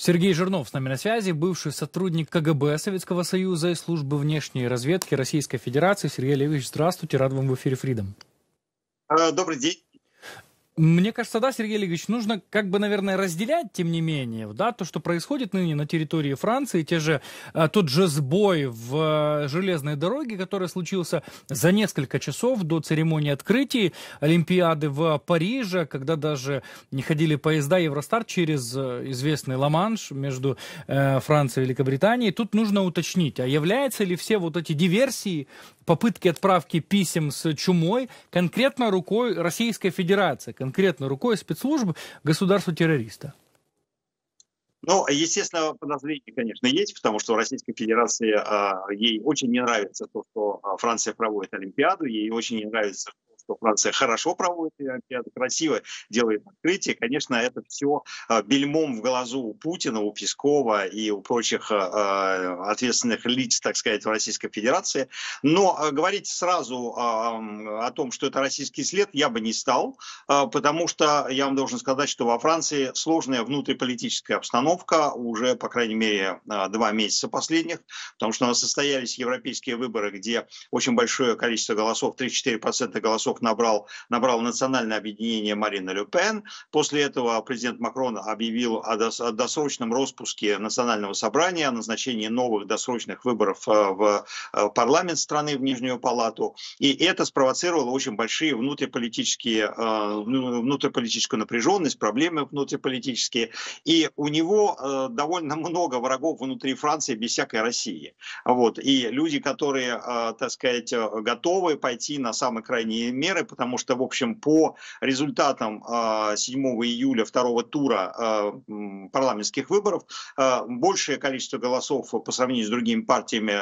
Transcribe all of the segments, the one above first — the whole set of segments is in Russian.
Сергей Жирнов с нами на связи, бывший сотрудник КГБ Советского Союза и службы внешней разведки Российской Федерации. Сергей Олегович, здравствуйте, рад вам в эфире Фридом. А, добрый день. Мне кажется, да, Сергей Олегович, нужно как бы, наверное, разделять, тем не менее, да, то, что происходит ныне на территории Франции, те же, а, тот же сбой в а, железной дороге, который случился за несколько часов до церемонии открытия Олимпиады в Париже, когда даже не ходили поезда Евростар через а, известный Ла-Манш между э, Францией и Великобританией. Тут нужно уточнить, а являются ли все вот эти диверсии, попытки отправки писем с чумой конкретно рукой Российской Федерации, конкретно рукой спецслужб государства-террориста? Ну, естественно, подозрения, конечно, есть, потому что Российской Федерации э, ей очень не нравится то, что Франция проводит Олимпиаду, ей очень не нравится, что Франция хорошо проводит Олимпиаду, красиво делает открытие. Конечно, это все а, бельмом в глазу у Путина, у Пескова и у прочих а, а, ответственных лиц, так сказать, в Российской Федерации. Но говорить сразу о том, что это российский след, я бы не стал, потому что я вам должен сказать, что во Франции сложная внутриполитическая обстановка уже, по крайней мере, два месяца последних, потому что у нас состоялись европейские выборы, где очень большое количество голосов, 3-4% голосов голосов набрал, набрал национальное объединение Марина Ле Пен. После этого президент Макрон объявил о, дос, о досрочном распуске национального собрания, о назначении новых досрочных выборов э, в э, парламент страны, в Нижнюю палату. И это спровоцировало очень большие внутриполитические, э, ну, внутриполитическую напряженность, проблемы внутриполитические. И у него довольно много врагов внутри Франции без всякой России. Вот. И люди, которые, так сказать, готовы пойти на самый крайний меры, потому что, в общем, по результатам 7 а, июля второго тура а, парламентских выборов а, большее количество голосов по сравнению с другими партиями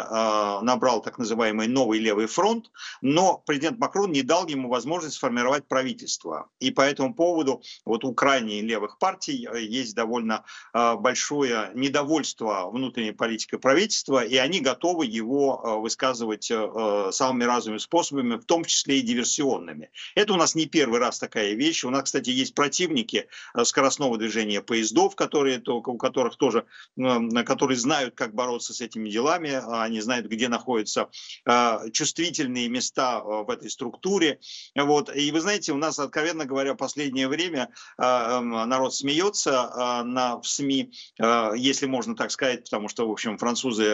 набрал так называемый новый левый фронт, но президент Макрон не дал ему возможность сформировать правительство. И по этому поводу вот у крайней левых партий есть довольно большое недовольство внутренней политикой правительства, и они готовы его высказывать самыми разными способами, в том числе и диверсионными диверсионными. Это у нас не первый раз такая вещь. У нас, кстати, есть противники э, скоростного движения поездов, которые, у которых тоже, которые знают, как бороться с этими делами, а они знают, где находятся э, чувствительные места э, в этой структуре. Вот. И вы знаете, у нас, откровенно говоря, в последнее время народ смеется на, в СМИ, если можно так сказать, потому что, в общем, французы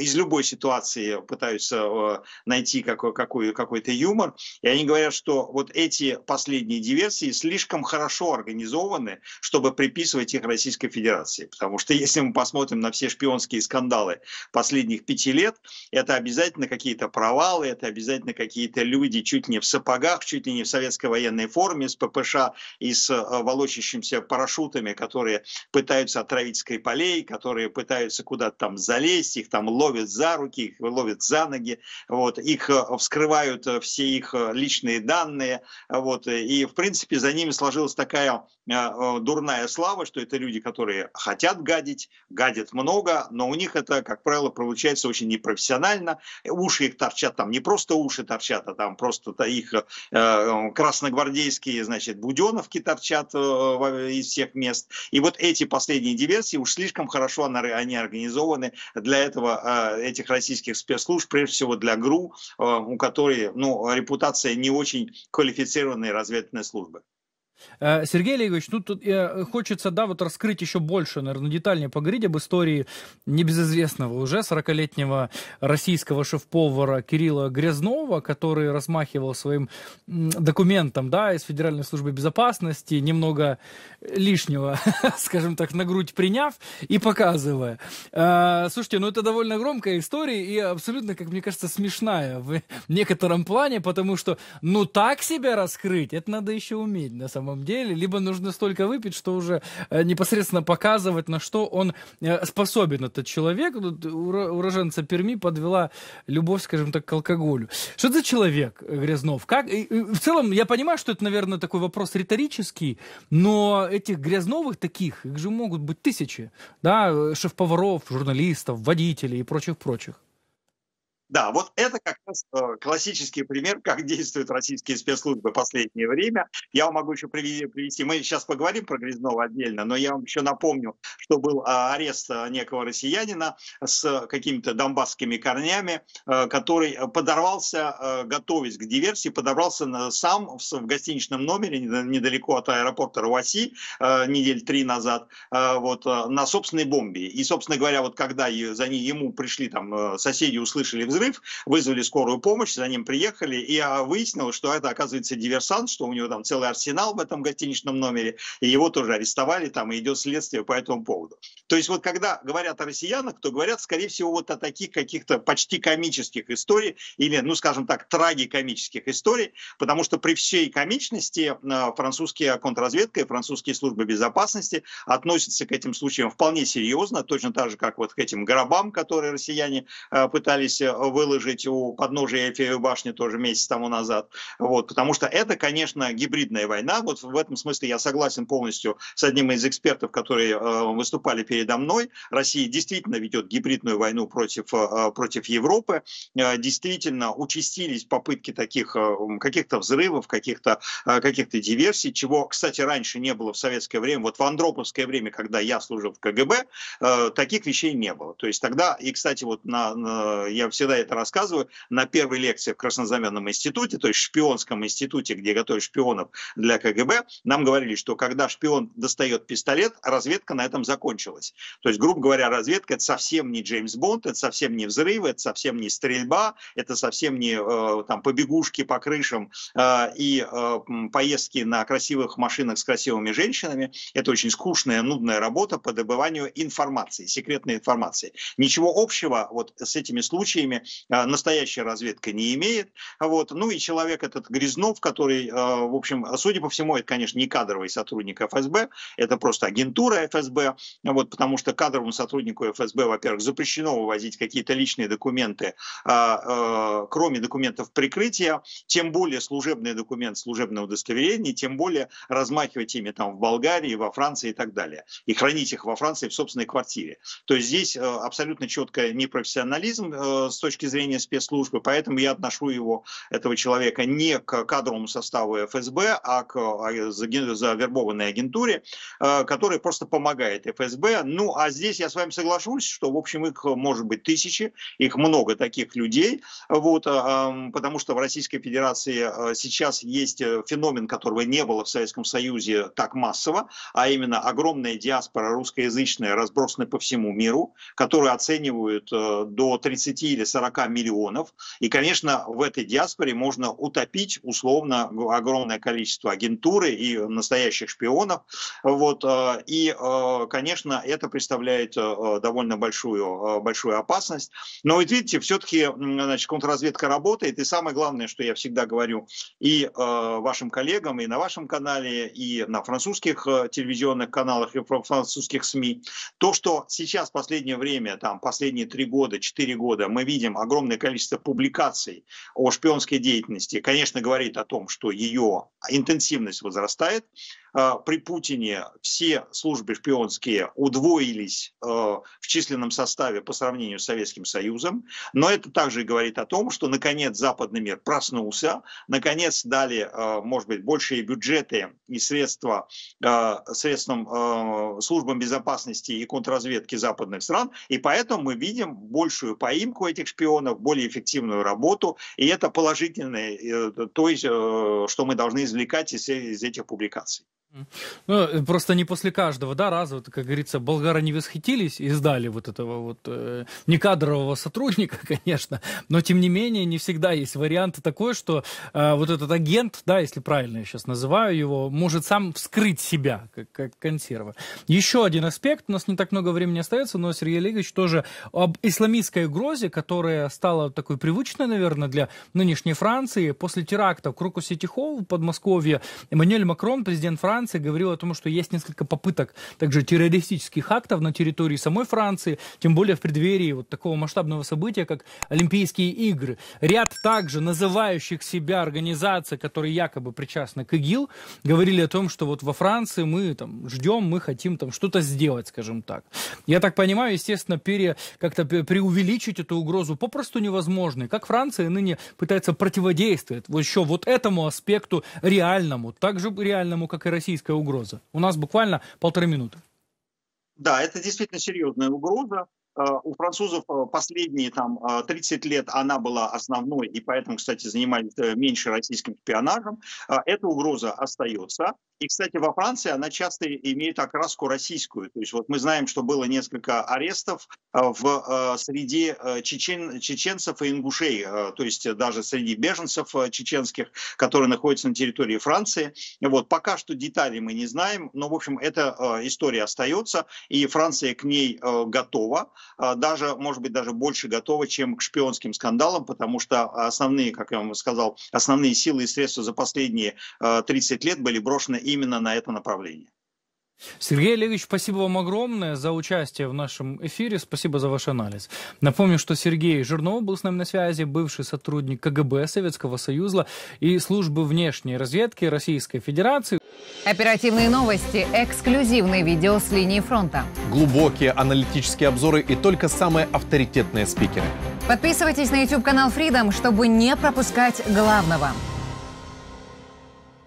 из любой ситуации пытаются найти какой, какой, какой-то юмор, и они говорят, что вот эти последние диверсии слишком хорошо организованы, чтобы приписывать их Российской Федерации. Потому что если мы посмотрим на все шпионские скандалы последних пяти лет, это обязательно какие-то провалы, это обязательно какие-то люди чуть не в сапогах, чуть ли не в советской военной форме, с ППШ и с э, волочащимися парашютами, которые пытаются отравить Скрипалей, которые пытаются куда-то там залезть, их там ловят за руки, их ловят за ноги, вот, их э, вскрывают э, все их э, личные данные, вот, и, в принципе, за ними сложилась такая э, э, дурная слава, что это люди, которые хотят гадить, гадят много, но у них это, как правило, получается очень непрофессионально, уши их торчат, там не просто уши торчат, а там просто их э, красногвардейские, значит, буденовки торчат из всех мест, и вот эти последние диверсии уж слишком хорошо они организованы для этого, этих российских спецслужб, прежде всего для ГРУ, у которой, ну, репутация не очень квалифицированной разведывательной службы. Э, Сергей Олегович, ну тут э, хочется, да, вот раскрыть еще больше, наверное, детальнее поговорить об истории небезызвестного уже 40-летнего российского шеф-повара Кирилла Грязнова, который размахивал своим документом, да, из Федеральной службы безопасности, немного лишнего, скажем так, на грудь приняв и показывая. Э, слушайте, ну это довольно громкая история и абсолютно, как мне кажется, смешная в некотором плане, потому что, ну так себя раскрыть, это надо еще уметь на самом самом деле, либо нужно столько выпить, что уже э, непосредственно показывать, на что он э, способен, этот человек. Уроженца Перми подвела любовь, скажем так, к алкоголю. Что за человек э, Грязнов? Как? В целом, я понимаю, что это, наверное, такой вопрос риторический, но этих Грязновых таких, их же могут быть тысячи, да, шеф-поваров, журналистов, водителей и прочих-прочих. Да, вот это как раз э, классический пример, как действуют российские спецслужбы в последнее время. Я вам могу еще привести, мы сейчас поговорим про Грязнова отдельно, но я вам еще напомню, что был а, арест э, некого россиянина с какими-то донбасскими корнями, э, который подорвался, готовясь к диверсии, подобрался сам в гостиничном номере недалеко от аэропорта Руаси недель три назад, вот, на собственной бомбе. И, собственно говоря, вот когда за ней ему пришли там соседи, услышали взрыв, взрыв, вызвали скорую помощь, за ним приехали, и а, выяснилось, что это, оказывается, диверсант, что у него там целый арсенал в этом гостиничном номере, и его тоже арестовали, там и идет следствие по этому поводу. То есть вот когда говорят о россиянах, то говорят, скорее всего, вот о таких каких-то почти комических историях, или, ну, скажем так, трагикомических историй, потому что при всей комичности а, французские контрразведка и французские службы безопасности относятся к этим случаям вполне серьезно, точно так же, как вот к этим гробам, которые россияне а, пытались выложить у подножия Эйфелевой башни тоже месяц тому назад. Вот, потому что это, конечно, гибридная война. Вот в этом смысле я согласен полностью с одним из экспертов, которые э, выступали передо мной. Россия действительно ведет гибридную войну против, э, против Европы. Э, действительно участились попытки таких каких-то взрывов, каких-то каких диверсий, чего, кстати, раньше не было в советское время. Вот в Андроповское время, когда я служил в КГБ, таких вещей не было. То есть тогда, и, кстати, вот на, на, я всегда это рассказываю, на первой лекции в Краснозаменном институте, то есть шпионском институте, где готовят шпионов для КГБ, нам говорили, что когда шпион достает пистолет, разведка на этом закончилась. То есть, грубо говоря, разведка это совсем не Джеймс Бонд, это совсем не взрывы, это совсем не стрельба, это совсем не э, там побегушки по крышам э, и э, поездки на красивых машинах с красивыми женщинами. Это очень скучная, нудная работа по добыванию информации, секретной информации. Ничего общего вот с этими случаями а, настоящая разведка не имеет. Вот. Ну и человек этот Грязнов, который, а, в общем, судя по всему, это, конечно, не кадровый сотрудник ФСБ, это просто агентура ФСБ, вот, потому что кадровому сотруднику ФСБ, во-первых, запрещено вывозить какие-то личные документы, а, кроме документов прикрытия, тем более служебный документ, служебное удостоверение, тем более размахивать ими там в Болгарии, во Франции и так далее, и хранить их во Франции в собственной квартире. То есть здесь абсолютно четко непрофессионализм с точки точки зрения спецслужбы, поэтому я отношу его, этого человека, не к кадровому составу ФСБ, а к а, завербованной агентуре, э, которая просто помогает ФСБ. Ну, а здесь я с вами соглашусь, что, в общем, их может быть тысячи, их много таких людей, вот, э, потому что в Российской Федерации э, сейчас есть феномен, которого не было в Советском Союзе так массово, а именно огромная диаспора русскоязычная, разбросанная по всему миру, которую оценивают до 30 или 40 40 миллионов. И, конечно, в этой диаспоре можно утопить условно огромное количество агентуры и настоящих шпионов. Вот. Э, и, э, конечно, это представляет э, довольно большую, большую опасность. Но вот видите, все-таки значит, контрразведка работает. И самое главное, что я всегда говорю и вашим коллегам, и на вашем канале, и на французских телевизионных каналах, и французских СМИ, то, что сейчас в последнее время, там, последние три года, четыре года мы видим огромное количество публикаций о шпионской деятельности, конечно, говорит о том, что ее интенсивность возрастает, при Путине все службы шпионские удвоились а, в численном составе по сравнению с Советским Союзом, но это также говорит о том, что наконец западный мир проснулся, наконец дали, а, может быть, большие бюджеты и средства средствам службам безопасности и контрразведки западных стран, и поэтому мы видим большую поимку этих шпионов, более эффективную работу, и это положительное, э, то есть, э, что мы должны извлекать из, из этих публикаций. Ну, просто не после каждого, да, раза, вот, как говорится, болгары не восхитились и сдали вот этого вот э, некадрового сотрудника, конечно, но тем не менее не всегда есть вариант такой, что э, вот этот агент, да, если правильно я сейчас называю его, может сам вскрыть себя, как, как консерва. Еще один аспект, у нас не так много времени остается, но Сергей Олегович тоже об исламистской угрозе, которая стала такой привычной, наверное, для нынешней Франции. После теракта в Крокус-Сити Холл в Подмосковье Эммануэль Макрон, президент Франции, Франции, говорил о том, что есть несколько попыток также террористических актов на территории самой Франции, тем более в преддверии вот такого масштабного события, как Олимпийские игры. Ряд также называющих себя организаций, которые якобы причастны к ИГИЛ, говорили о том, что вот во Франции мы там ждем, мы хотим там что-то сделать, скажем так. Я так понимаю, естественно, пере, как-то преувеличить эту угрозу попросту невозможно. И как Франция ныне пытается противодействовать еще вот этому аспекту реальному, так же реальному, как и российская угроза. У нас буквально полторы минуты. Да, это действительно серьезная угроза. Э, у французов э, последние там 30 э, лет она была основной, и поэтому, кстати, занимались меньше российским шпионажем. Эта угроза остается. И, кстати, во Франции она часто имеет окраску российскую. То есть вот мы знаем, что было несколько арестов в среди чечен, чеченцев и ингушей, то есть даже среди беженцев чеченских, которые находятся на территории Франции. Вот пока что детали мы не знаем, но, в общем, эта история остается, и Франция к ней готова. Даже, может быть, даже больше готова, чем к шпионским скандалам, потому что основные, как я вам сказал, основные силы и средства за последние 30 а, лет были брошены именно на это направление. Сергей Олегович, спасибо вам огромное за участие в нашем эфире, спасибо за ваш анализ. Напомню, что Сергей Жирнов был с нами на связи, бывший сотрудник КГБ Советского Союза и службы внешней разведки Российской Федерации. Оперативные новости, эксклюзивные видео с линии фронта. Глубокие аналитические обзоры и только самые авторитетные спикеры. Подписывайтесь на YouTube-канал Freedom, чтобы не пропускать главного.